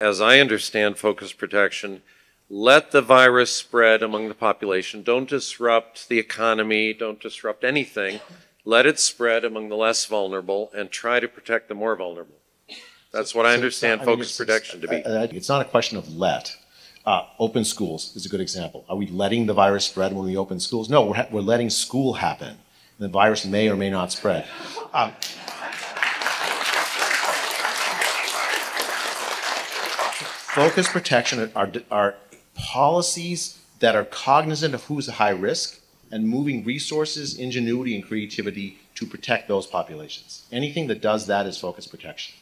as I understand focus protection, let the virus spread among the population. Don't disrupt the economy, don't disrupt anything. Let it spread among the less vulnerable and try to protect the more vulnerable. That's what I So- understand I mean, focus it's- it's- protection to be. uh, uh, It's not a question of let. Uh, open schools is a good example. Are we letting the virus spread when we open schools? No, we're, ha- we're letting school happen. The virus may or may not spread. Um, focus protection are, are policies that are cognizant of who's a high risk and moving resources, ingenuity, and creativity to protect those populations. Anything that does that is focus protection.